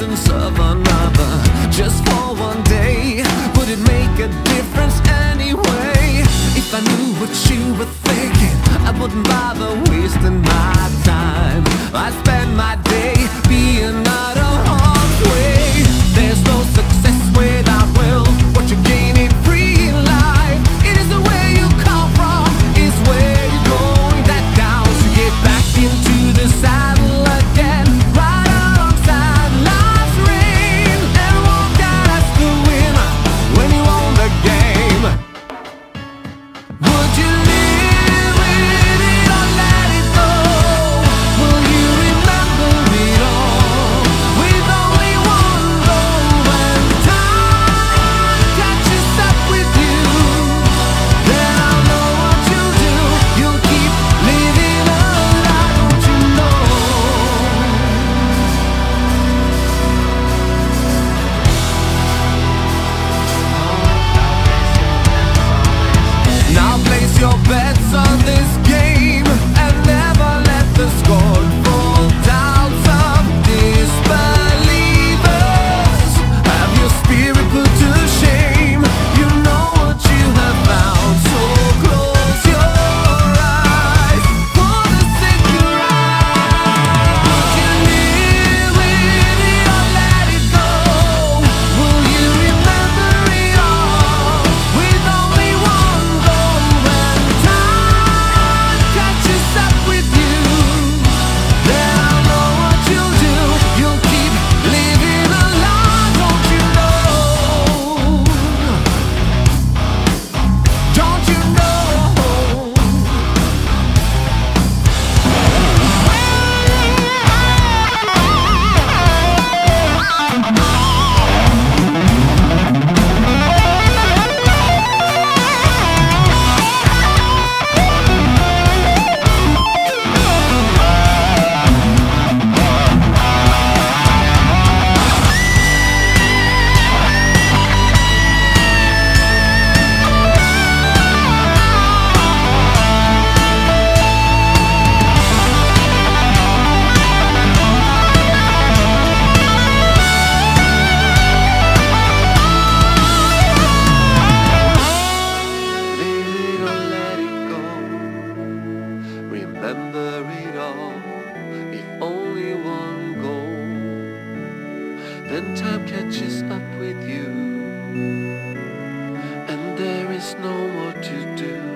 presence of another Just for one day Would it make a difference anyway? If I knew what you were thinking I wouldn't bother wasting my time I spend my then time catches up with you, and there is no more to do.